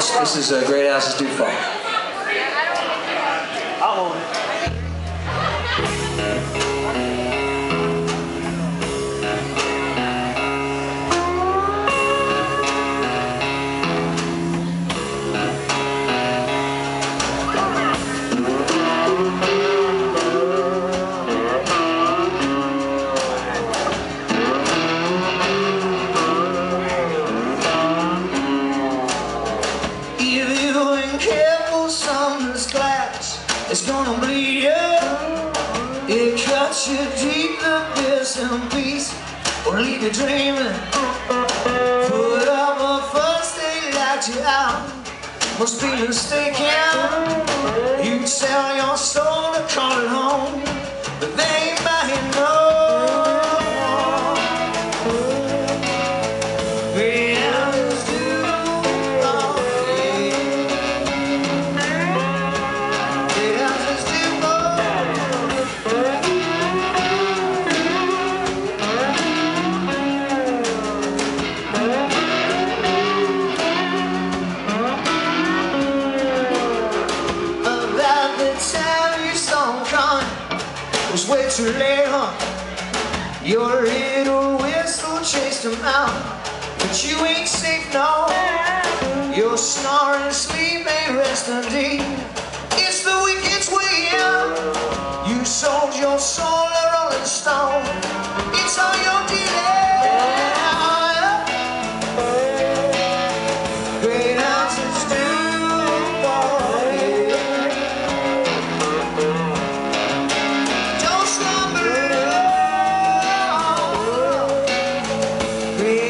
This is a Great Houses Do Fall. Is gonna bleed you. It cuts you deep, the missing piece or leave you dreaming. Put up a fuss, they locked you out. Must be mistaken. You sell your soul way too late, huh? Your little whistle chased him out, but you ain't safe, no. Your snoring sleep ain't resting deep. It's the wicked's way. You sold your soul Great